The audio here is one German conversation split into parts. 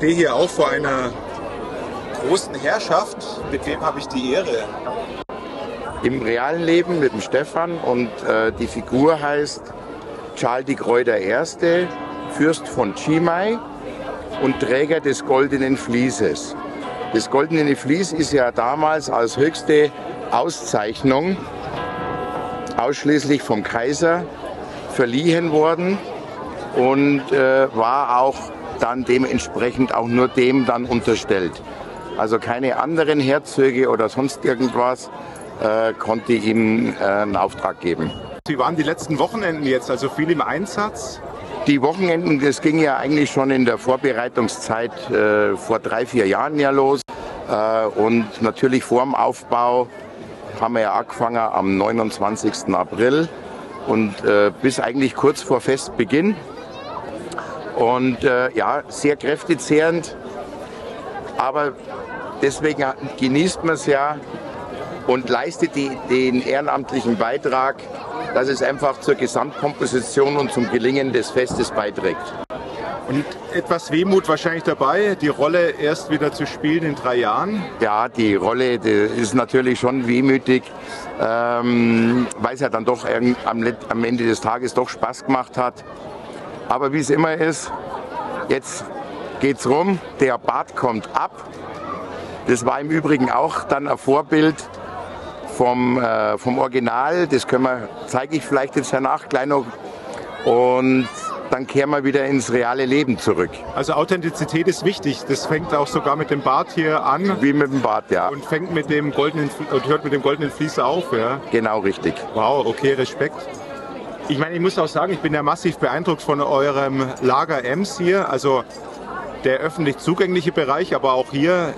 stehe hier auch vor einer großen Herrschaft. Mit wem habe ich die Ehre? Im realen Leben mit dem Stefan und äh, die Figur heißt Charles de Croix I., Fürst von Chimay und Träger des Goldenen Vlieses. Das Goldene Vlies ist ja damals als höchste Auszeichnung ausschließlich vom Kaiser verliehen worden und äh, war auch dann dementsprechend auch nur dem dann unterstellt. Also keine anderen Herzöge oder sonst irgendwas äh, konnte ihm äh, einen Auftrag geben. Wie waren die letzten Wochenenden jetzt? Also viel im Einsatz? Die Wochenenden, das ging ja eigentlich schon in der Vorbereitungszeit äh, vor drei, vier Jahren ja los. Äh, und natürlich vor dem Aufbau haben wir ja angefangen am 29. April und äh, bis eigentlich kurz vor Festbeginn. Und äh, ja, sehr kräftezehrend, aber deswegen genießt man es ja und leistet die, den ehrenamtlichen Beitrag, dass es einfach zur Gesamtkomposition und zum Gelingen des Festes beiträgt. Und etwas Wehmut wahrscheinlich dabei, die Rolle erst wieder zu spielen in drei Jahren? Ja, die Rolle die ist natürlich schon wehmütig, ähm, weil es ja dann doch am, am Ende des Tages doch Spaß gemacht hat. Aber wie es immer ist, jetzt geht's rum, der Bart kommt ab. Das war im Übrigen auch dann ein Vorbild vom, äh, vom Original. Das können wir, zeige ich vielleicht jetzt danach gleich noch. Und dann kehren wir wieder ins reale Leben zurück. Also Authentizität ist wichtig. Das fängt auch sogar mit dem Bart hier an. Wie mit dem Bart, ja. Und fängt mit dem goldenen und hört mit dem goldenen Fließer auf, ja. Genau, richtig. Wow, okay, Respekt. Ich meine, ich muss auch sagen, ich bin ja massiv beeindruckt von eurem Lager Ems hier. Also der öffentlich zugängliche Bereich, aber auch hier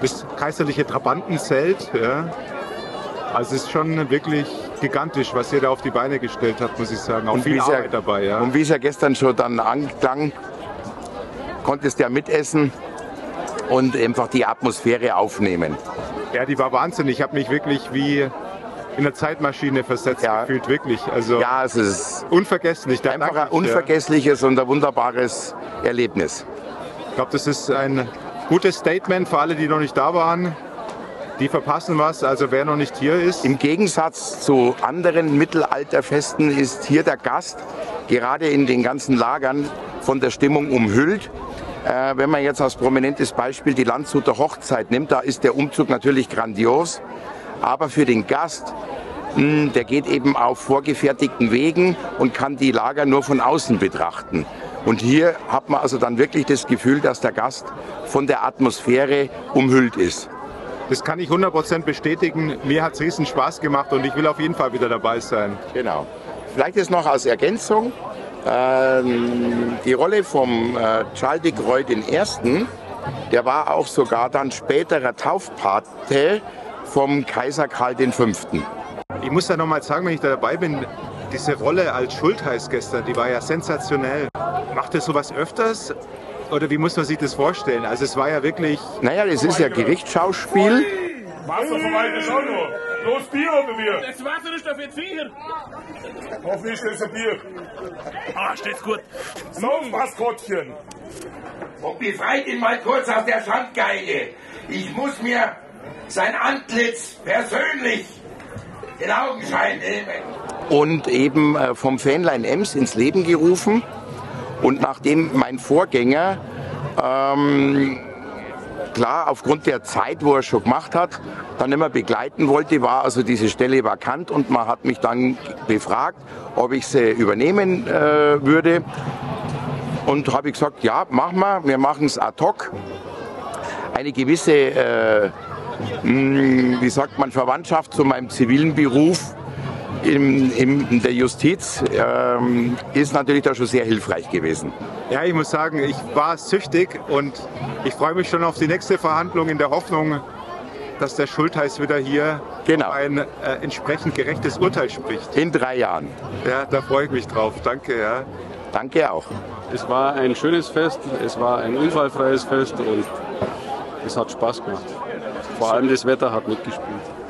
das kaiserliche Trabantenzelt. Ja. Also es ist schon wirklich gigantisch, was ihr da auf die Beine gestellt habt, muss ich sagen. Auch und viel Arbeit ja, dabei. Ja. Und wie es ja gestern schon dann anklang, konntest du ja mitessen und einfach die Atmosphäre aufnehmen. Ja, die war Wahnsinn. Ich habe mich wirklich wie in eine Zeitmaschine versetzt ja. gefühlt, wirklich. Also ja, es ist unvergesslich. Da einfach ein unvergessliches ja. und ein wunderbares Erlebnis. Ich glaube, das ist ein gutes Statement für alle, die noch nicht da waren. Die verpassen was, also wer noch nicht hier ist. Im Gegensatz zu anderen Mittelalterfesten ist hier der Gast gerade in den ganzen Lagern von der Stimmung umhüllt. Äh, wenn man jetzt als prominentes Beispiel die Landshuter Hochzeit nimmt, da ist der Umzug natürlich grandios. Aber für den Gast, mh, hm, der geht eben auf vorgefertigten Wegen und kann die Lager nur von außen betrachten. Und hier hat man also dann wirklich das Gefühl, dass der Gast von der Atmosphäre umhüllt ist. Das kann ich 100% bestätigen. Mir hat es riesen Spaß gemacht und ich will auf jeden Fall wieder dabei sein. Genau. Vielleicht ist noch als Ergänzung ähm, die Rolle vom äh, Charles de Croix I., der war auch sogar dann späterer Taufpate vom Kaiser Karl V. Ich muss da nochmal sagen, wenn ich da dabei bin, diese Rolle als Schultheiß gestern, die war ja sensationell. Macht ihr sowas öfters? Oder wie muss man sich das vorstellen? Also es war ja wirklich... Naja, das ist ja Gerichtsschauspiel. Wasser vom alten auch noch. Los Bier oder Bier? Das Wasser ist doch jetzt Bier. Hoffentlich ist ein Bier. Ah, steht's gut. So, Maskottchen. Und befreit ihn mal kurz aus der Schandgeige. Ich muss mir sein Antlitz persönlich in Augenschein nehmen. Und eben äh, vom Fähnlein Ems ins Leben gerufen. Und nachdem mein Vorgänger ähm, klar aufgrund der Zeit, wo er schon gemacht hat, dann immer begleiten wollte, war also diese Stelle vakant und man hat mich dann befragt, ob ich sie übernehmen äh, würde. Und habe ich gesagt, ja, machen wir, wir machen es ad hoc. Eine gewisse, äh, mh, wie sagt man, Verwandtschaft zu meinem zivilen Beruf in, in der Justiz ähm, ist natürlich da schon sehr hilfreich gewesen. Ja, ich muss sagen, ich war süchtig und ich freue mich schon auf die nächste Verhandlung in der Hoffnung, dass der Schultheiß wieder hier genau. ein äh, entsprechend gerechtes Urteil spricht. In drei Jahren. Ja, da freue ich mich drauf. Danke. Ja. Danke auch. Es war ein schönes Fest, es war ein unfallfreies Fest und es hat Spaß gemacht. Vor allem das Wetter hat mitgespielt.